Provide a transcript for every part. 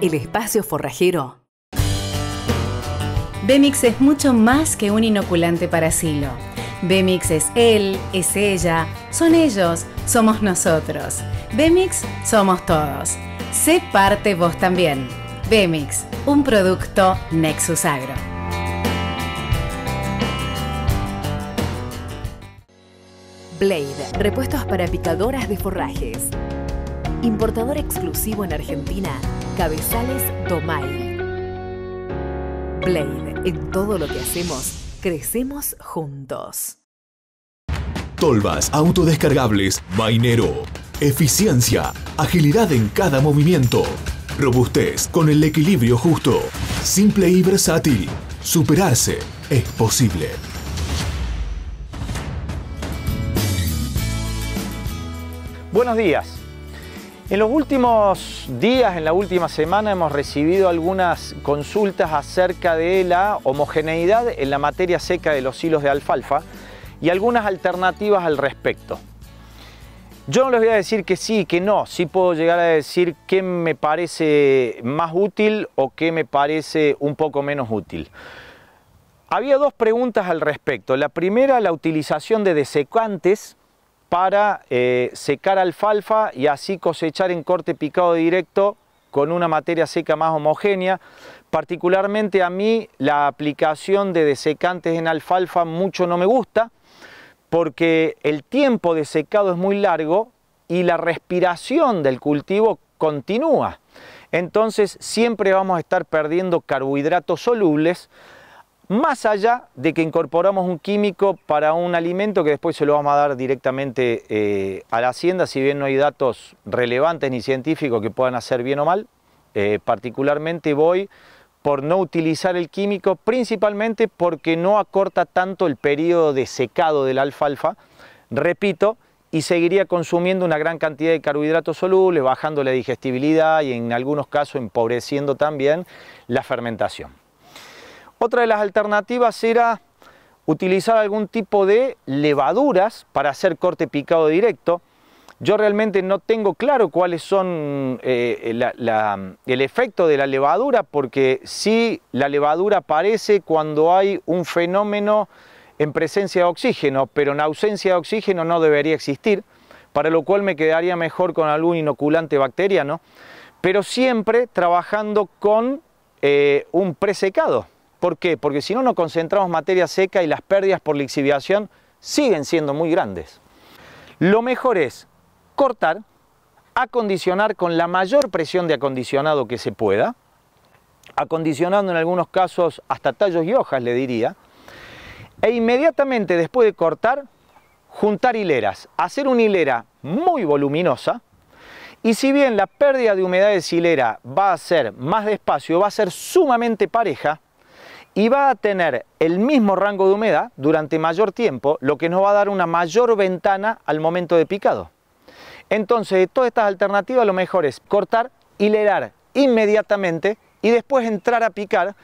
el espacio forrajero. Bemix es mucho más que un inoculante para silo. Bemix es él, es ella, son ellos, somos nosotros. Bemix somos todos. Sé parte vos también. Bemix, un producto Nexus Agro. Blade, repuestos para picadoras de forrajes. Importador exclusivo en Argentina, Cabezales Domay. Blade, en todo lo que hacemos, crecemos juntos. Tolvas autodescargables Mainero. Eficiencia, agilidad en cada movimiento. Robustez con el equilibrio justo. Simple y versátil. Superarse es posible. Buenos días. En los últimos días, en la última semana, hemos recibido algunas consultas acerca de la homogeneidad en la materia seca de los hilos de alfalfa y algunas alternativas al respecto. Yo no les voy a decir que sí, que no, sí puedo llegar a decir qué me parece más útil o qué me parece un poco menos útil. Había dos preguntas al respecto. La primera, la utilización de desecantes para eh, secar alfalfa y así cosechar en corte picado directo con una materia seca más homogénea. Particularmente a mí la aplicación de desecantes en alfalfa mucho no me gusta porque el tiempo de secado es muy largo y la respiración del cultivo continúa. Entonces siempre vamos a estar perdiendo carbohidratos solubles más allá de que incorporamos un químico para un alimento que después se lo vamos a dar directamente eh, a la hacienda, si bien no hay datos relevantes ni científicos que puedan hacer bien o mal, eh, particularmente voy por no utilizar el químico, principalmente porque no acorta tanto el periodo de secado de la alfalfa, repito, y seguiría consumiendo una gran cantidad de carbohidratos solubles, bajando la digestibilidad y en algunos casos empobreciendo también la fermentación. Otra de las alternativas era utilizar algún tipo de levaduras para hacer corte picado directo. Yo realmente no tengo claro cuáles son eh, el efecto de la levadura, porque sí la levadura aparece cuando hay un fenómeno en presencia de oxígeno, pero en ausencia de oxígeno no debería existir, para lo cual me quedaría mejor con algún inoculante bacteriano, pero siempre trabajando con eh, un presecado. ¿Por qué? Porque si no, no concentramos materia seca y las pérdidas por lixiviación siguen siendo muy grandes. Lo mejor es cortar, acondicionar con la mayor presión de acondicionado que se pueda, acondicionando en algunos casos hasta tallos y hojas, le diría, e inmediatamente después de cortar, juntar hileras, hacer una hilera muy voluminosa, y si bien la pérdida de humedad de hilera va a ser más despacio, va a ser sumamente pareja, y va a tener el mismo rango de humedad durante mayor tiempo, lo que nos va a dar una mayor ventana al momento de picado. Entonces, de todas estas alternativas, lo mejor es cortar, hilerar inmediatamente y después entrar a picar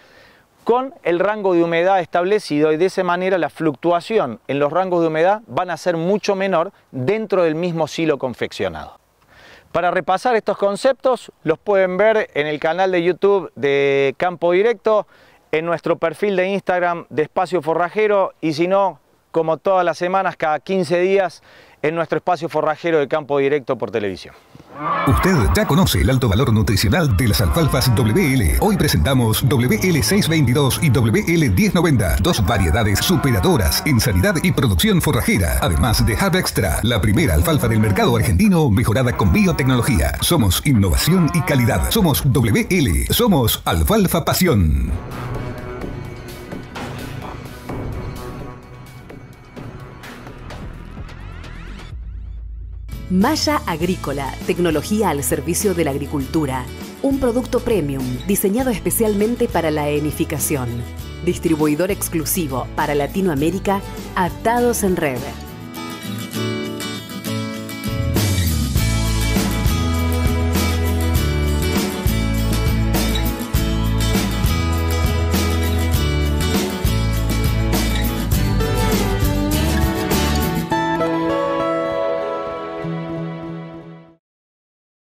con el rango de humedad establecido y de esa manera la fluctuación en los rangos de humedad van a ser mucho menor dentro del mismo silo confeccionado. Para repasar estos conceptos los pueden ver en el canal de YouTube de Campo Directo, en nuestro perfil de Instagram de Espacio Forrajero y si no, como todas las semanas, cada 15 días, en nuestro espacio forrajero de campo directo por televisión. Usted ya conoce el alto valor nutricional de las alfalfas WL. Hoy presentamos WL622 y WL1090, dos variedades superadoras en sanidad y producción forrajera, además de Hub Extra, la primera alfalfa del mercado argentino mejorada con biotecnología. Somos innovación y calidad. Somos WL. Somos Alfalfa Pasión. Maya Agrícola, tecnología al servicio de la agricultura. Un producto premium diseñado especialmente para la enificación. Distribuidor exclusivo para Latinoamérica, Atados en Red.